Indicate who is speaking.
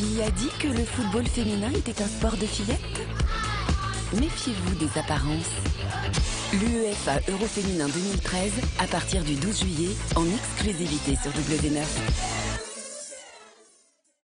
Speaker 1: Qui a dit que le football féminin était un sport de fillettes Méfiez-vous des apparences. L'UEFA Euroféminin 2013 à partir du 12 juillet en exclusivité sur W9.